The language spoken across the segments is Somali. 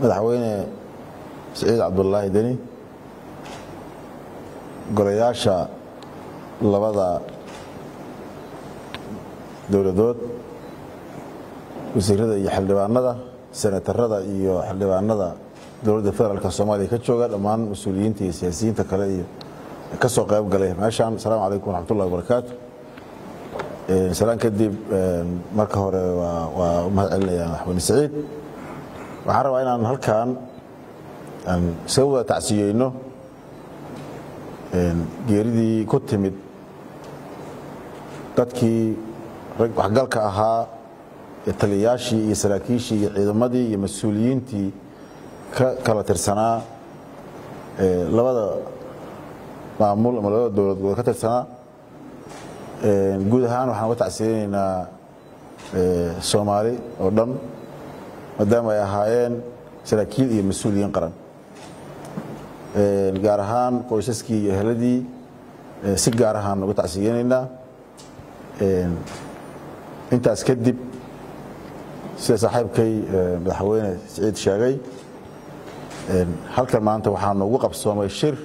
madaxweyne siciid cabdulaahi deni golayaasha labada dowladood wasiirada iyo xildhibaanada senatarada iyo xildhibaanada dowladda federaalk soomaaliya ka jooga dhammaan mas'uuliyiinta iyo siyaasiyiinta kale iyo ka qayb galay meeshaan asalaamu calaykum waraxmatullahi wabarakaatu salaan kadib marka hore waa u mahad celinaya madaxweyne siciid waxaan rabaa inaan halkan aan isaga wada tacsiyeyno geeridii ku timid dadkii waxgalka ahaa ee taliyayaashii iyo saraakiishii iyo ciidamadii iyo mas'uuliyiintii ka kala tirsanaa labada maamul ama labada dowlad gobood ka tirsanaa. Guud ahaan waxaan uga tacsiyeynaynaa soomaali oo dhan maadaama ay ahaayeen saraakiil iyo mas'uuliyiin qaran. Gaar ahaan qoysaskii iyo eheladii si gaar ahaan uga tacsiyeynaynaa intaas kadib sida saaxiibkay madaxweyne siciid sheegay halkan maanta waxaa noogu qabsoomay shir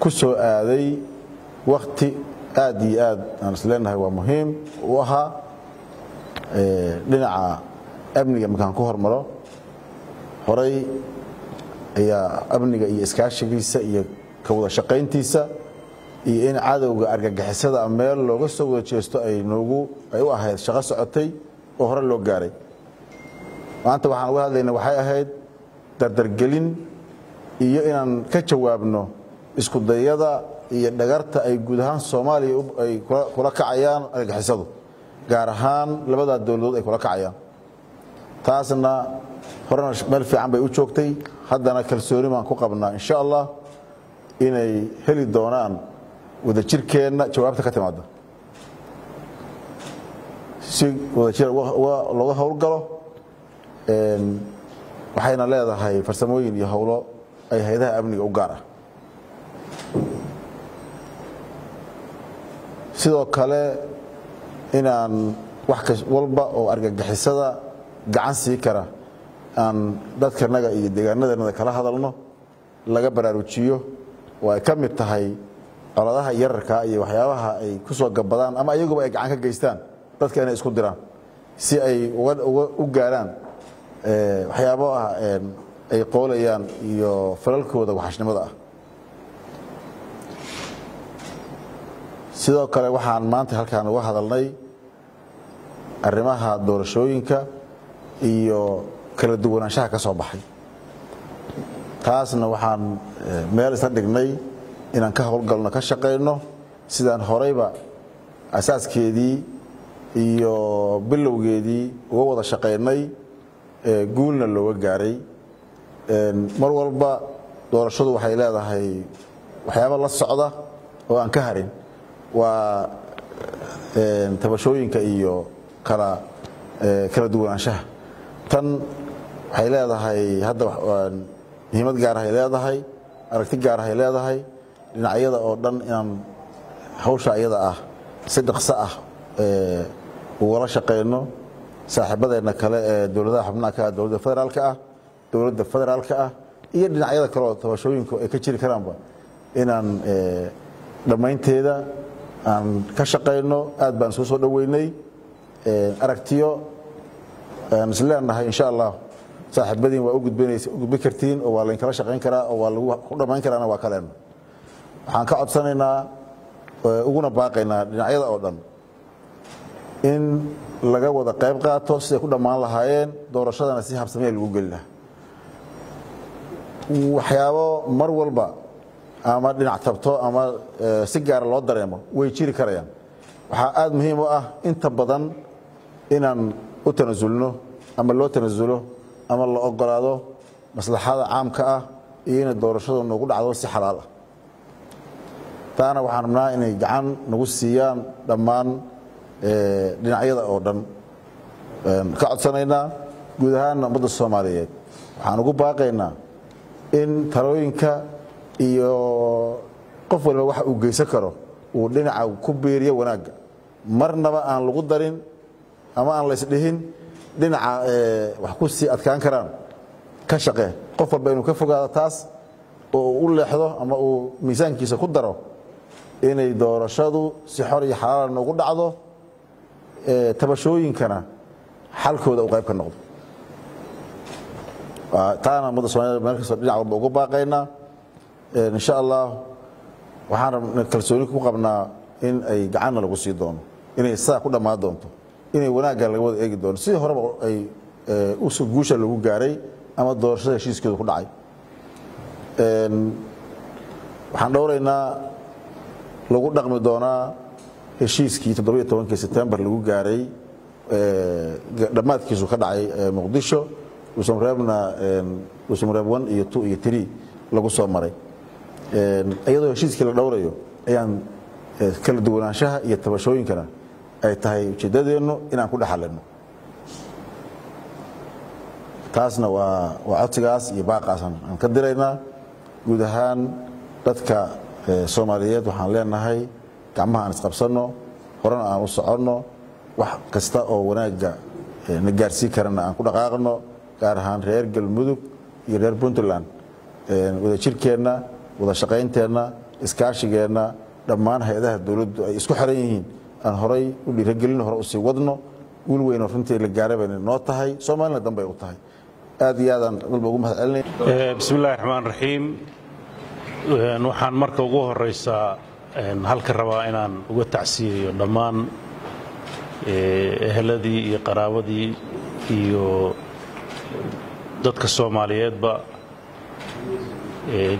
ku soo aaday wakti aad iyo aad aan is waa muhiim u ahaa dhinaca amniga markaan ku hormaro horay ayaa amniga iyo iskaashigiisa iyo ka wada shaqayntiisa iyo in cadowga argagixisada meel looga soo wada jeesto ay noogu ay u ahayd shaqo socotay oo hore loo gaaray. Maanta waxaan uga hadlayna waxay ahayd dardargelin iyo inaan ka jawaabno isku dayada iyo dhagarta ay guud ahaan soomaaliya ay kula kacayaan argagixisadu gaar ahaan labadaa dowladood ay kula kacayaan taasna horena meel fiican bay u joogtay. Haddana kalsooni baan ku qabnaa insha allah inay heli doonaan wadajirkeenna jawaabta ka timaada si wadajir looga howlgalo waxayna leedahay farsamooyin iyo howlo ay hay'adaha amniga u gaar ah sidoo kale inaan wax walba oo argagixisada gacan sii kara aan dadkanaga iyo deegaanadanada kala hadalno laga baraarujiyo oo ay ka mid tahay coladaha yararka iyo waxyaabaha ay ku soo gabadaan ama ayaguba ay gacan ka geystaan dadka inay isku diraan si ay u gaaraan waxyaabo ah ay qoolayaan iyo falalkooda waxashnimada ah. Sidoo kale waxaan maanta halkaan uga hadalnay arrimaha doorashooyinka iyo kala duwanaanshaha ka soo baxay. Taasna waxaan meel isla dhignay inaan ka howlgalno ka shaqayno sidaan horeyba asaaskeedii iyo bilowgeedii uga wada shaqaynay guulna looga gaaray. Mar walba doorashadu waxay leedahay waxyaaba la socda oo aan ka harin. Waa tabashooyinka iyo kala kala duwanaanshaha tan waxay leedahay hadda muhiimad gaarahay leedahay aragti gaarahay leedahay dhinacyada oo dhan inaan hawsha iyada ah si dhaqso ah ugala shaqayno saaxiibadeenna kale ee dowladaha xubnaha ka ah dowladda federaalka ah dowladda federaalka ah iyo dhinacyada kale oo tabashooyinku ay ka jiri karaanba inaan dhammaynteeda aan ka shaqayno aad baan soo soo dhoweynay aragtiyo aan is leenahay insha allah saaxiibadiin waa gudbin kartiin oo waa laynkala shaqayn karaa oo waa lagu dhammayn karaana waa kaleenna waxaan ka codsanaynaa uguna baaqaynaa dhinacyada oo dhan. In laga wada qayb qaato siday ku dhammaan lahaayeen doorashadana si habsamee lagu geli lahaa waxyaabo mar walba ama dhinac tabto ama si gaara loo dareemo way jiri karayaan. Waxaa aad muhiim u ah inta badan inaan u tanasulno ama loo tanasulo ama la ogolaado maslaxada caamka ah iyo inay doorashadu nagu dhacdo si xalaal ah. Taana waxaan rabnaa inay gacan nagu siiyaan dhammaan dhinacyada oo dhan. Ka codsanaynaa guud ahaanna ummadda soomaaliyeed. Waxaan ugu baaqaynaa in talooyinka iyo qof waliba waxa uu geysan karo uu dhinaca ku biiriyo wanaagga. Marnaba aan lagu darin ama aan laysdhihin dhinaca wax ku sii adkaan karaan ka shaqee. Qof walba inuu ka fogaado taas oo u leexdo ama uu miisaankiisa ku daro inay doorashadu si xor iyo xalaala noogu dhacdo tabashooyinkana xalkooda uu qayb ka noqdo. Taana ummadda somaliyed meel kastoo dhinac walba ugu baaqaynaa insha allah waxaan kalsooni ku qabnaa in ay gacanna lagu sii doono inay sidaa ku dhammaan doonto inay wanaagga laga wada eegi doono. Sidii horeba ay guusha lagu gaaray ama doorashada heshiiskeedu ku dhacay. Waxaan dhowraynaa lagu dhaqmi doonaa heshiiskii toddobiyo tobankii sebtembar lagu gaaray dhammaadkiisu ka dhacay muqdisho. Dhuusamareebna dhuusamareeb one iyo two iyo three lagu soo maray. Iyadoo heshiiskii la dhowrayo ayaan kala duwanaanshaha iyo tabashooyinkana ay tahay ujeeddadeennu inaan ku dhexalino taasna waa codsigaas iyo baaqaasan aan ka diraynaa. Guud ahaan dadka soomaaliyeed waxaan leenahay gacmaha aan isqabsanno horena aan u soconno wax kasta oo wanaagga na gaarsii karana aan ku dhaqaaqno gaar ahaan reer galmudug iyo reer puntland. Wada jirkeenna wada shaqaynteenna iskaashigeenna dhammaan hay'adaha dowladdu ay isku xiran yihiin aan horay u dhiiragelin hore u sii wadno wiil weynoo runtii la gaara bayna noo tahay soomaalina danbay u tahay. Aad iyo aadaan dalba ugu mahad celinay bismi illahi raxmaan raxiim waxaan marka ugu horeysaa halka rabaa inaan uga tacsiyayo dhammaan eheladii iyo qaraabadii iyo dadka soomaaliyeedba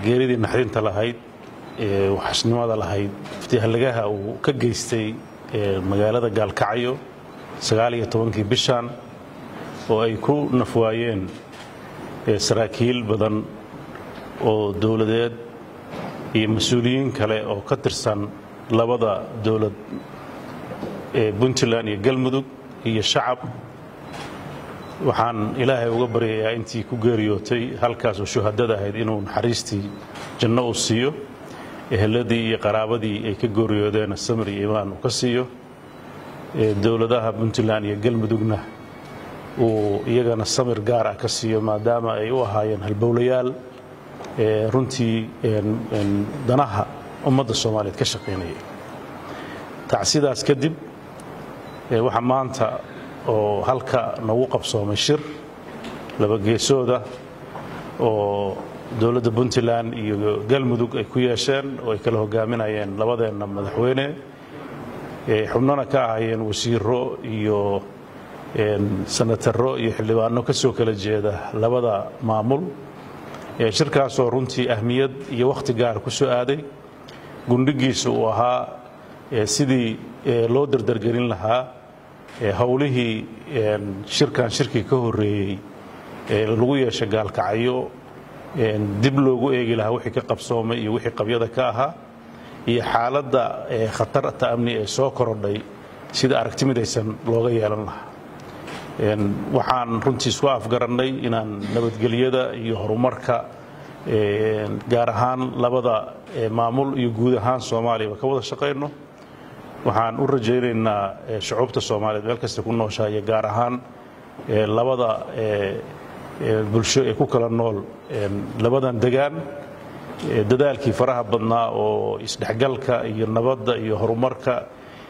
geeridii naxdinta lahayd waxasnimada lahayd iftihalagaha uu ka geystay magaalada gaalkacyo sagaaliyo tobankii bishan oo ay ku nafwaayeen saraakiil badan oo dowladeed iyo mas'uuliyiin kale oo ka tirsan labada dowlad ee puntland iyo galmudug iyo shacab. Waxaan ilaahay uga baryayaa intii ku geeriyootay halkaasoo shuhadada ahayd inuu naxariistii janno uu siiyo eheladii iyo qaraabadii ay ka geeriyoodeen samir iyo imaan uu ka siiyo dowladaha puntland iyo galmudugna uu iyagana samir gaar ah ka siiyo maadaama ay u ahaayeen halbowlayaal runtii danaha ummadda soomaaliyeed ka shaqaynaya tacsidaas kadib waxaa maanta oo halka nagu qabsoomay shir laba geesooda oo dowladda puntland iyo galmudug ay ku yeesheen oo ay kala hogaaminayeen labadeenna madaxweyne. Xubnona ka ahayeen wasiiro iyo sanataro iyo xildhibaano ka soo kala jeeda labada maamul. Shirkaasoo runtii ahmiyad iyo wakhti gaar ku soo aaday. Gundhigiisa uu ahaa sidii loo dardargelin lahaa howlihii shirkan shirkii ka horreeyey lagu yeeshay gaalkacyo dib loogu eegi lahaa wixii ka qabsoomay iyo wixii qabyada ka ahaa iyo xaaladda khatarta amni ee soo korodhay sida aragti midaysan looga yeelan lahaa. Waxaan runtii isku afgarannay inaan nabadgelyada iyo horumarka gaar ahaan labada maamul iyo guud ahaan soomaaliyaba ka wada shaqayno waxaan u rajaynaynaa shucuubta soomaaliyeed meel kasta ku nooshaa iyo gaar ahaan labada bulsho ee ku kala nool labadan degaan dadaalkii faraha badnaa oo isdhexgalka iyo nabadda iyo horumarka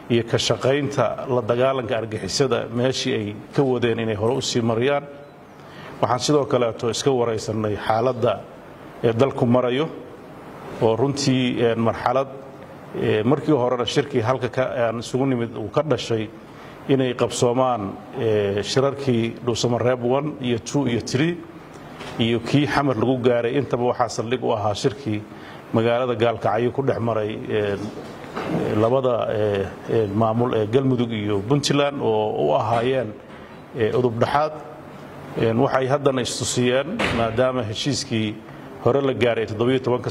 iyo ka shaqaynta la dagaalanka argixisada meeshii ay ka wadeen inay hore u sii mariyaan. Waxaan sidoo kaleeto iska waraysannay xaaladda ee dalku marayo oo runtii marxalad markii horena shirkii halka aan isugu nimid uu ka dhashay inay qabsoomaan shirarkii dhuusamareeb one iyo two iyo tree iyo kii xamar lagu gaaray. Intaba waxaa saldhig u ahaa shirkii magaalada gaalkacyo ku dhex maray labada maamul ee galmudug iyo puntland oo u ahaayeen udub dhaxaad waxay haddana istusiyeen maadaama heshiiskii hore la gaaray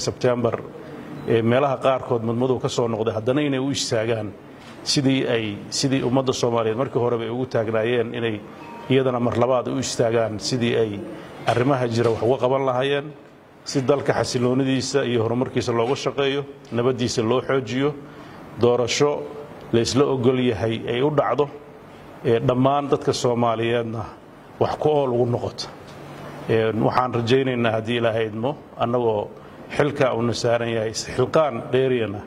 sebtembar meelaha qaarkood madmadow ka soo noqday haddana inay u istaagaan sidii ay sidii ummadda soomaaliyeed markii horeba ay ugu taagnaayeen inay iyadana mar labaad u istaagaan sidii ay arrimaha jira wax uga qaban lahaayeen si dalka xasiloonidiisa iyo horumarkiisa looga shaqeeyo nabaddiisa loo xoojiyo doorasho laysla ogol yahay ay u dhacdo dhammaan dadka soomaaliyeedna wax ku ool ugu noqoto. Waxaan rajaynaynaa haddii ilaahay idmo annagoo xilkaa uuna saaran yahay isxilqaan dheeriyana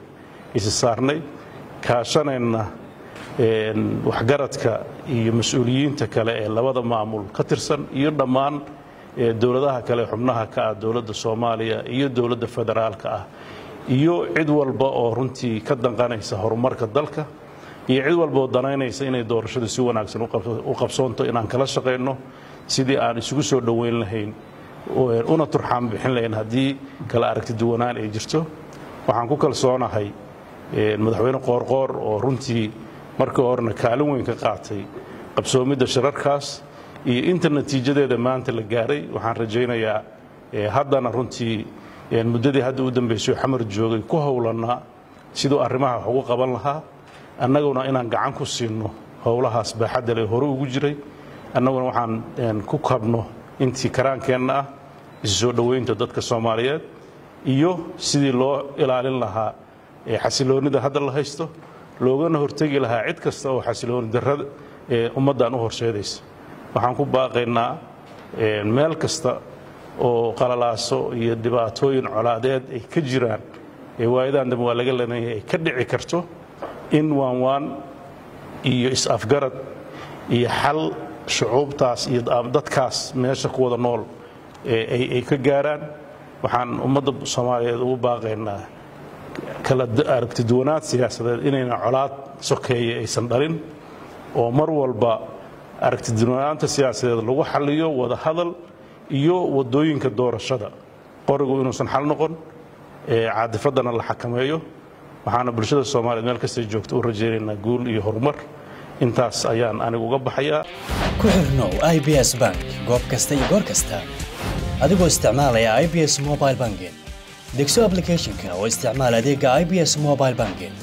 isi saarnay kaashanayna waxgaradka iyo mas'uuliyiinta kale ee labada maamul ka tirsan iyo dhammaan dowladaha kale xubnaha ka ah dowladda soomaaliya iyo dowladda federaalka ah iyo cid walba oo runtii ka danqanaysa horumarka dalka iyo cid walba oo danaynaysa inay doorashadu si wanaagsan u qabsoonto inaan kala shaqayno sidii aan isugu soo dhoweyn lahayn una turxaan bixin lahayn haddii kala aragti duwanaan ay jirto. Waxaan ku kalsoonahay madaxweyne qoorqoor oo runtii markii horena kaalin weyn ka qaatay qabsoomidda shirarkaas iyo inta natiijadeeda maanta la gaaray waxaan rajaynayaa haddana runtii muddadii hadda u dambaysay xamar joogay ku howlannaa siduu arrimaha wax ugu qaban lahaa annaguna inaan gacan ku siinno howlahaas baaxaddale hore ugu jiray annaguna waxaan ku kabno intii karaankeenna ah isu soo dadka soomaaliyeed iyo sidii loo ilaalin lahaa xasiloonnida hadda la haysto loogana hortegi lahaa cid kasta oo xasilooni darrada ee ummaddan u horseedaysa. Waxaan ku baaqaynaa meel kasta oo qalalaaso iyo dhibaatooyin colaadeed ay ka jiraan waayadan dambe waa laga lanayay ay ka dhici karto in waanwaan iyo is-afgarad iyo xal shucuubtaas iyo dadkaas meesha ku wada nool ay ka gaaraan. Waxaan ummadda soomaaliyeed ugu baaqaynaa kala aragtiduwanaad siyaasadeed inayna colaad sokeeye aysan dhalin oo mar walba aragtiduwanaanta siyaasadeed lagu xaliyo wada hadal iyo waddooyinka doorashada. Qorigu inuusan xal noqon caadifaddana la xakameeyo. Waxaana bulshada soomaaliyeed meel kastay joogto u rajaynaynaa guul iyo horumar. Intaas ayaan anigu uga baxayaa. Ku xirnow i b s bank goob kasta iyo goor kasta. Adigoo isticmaalaya i b s mobile banking degso ablicathonka oo isticmaal adeega i b s mobile banking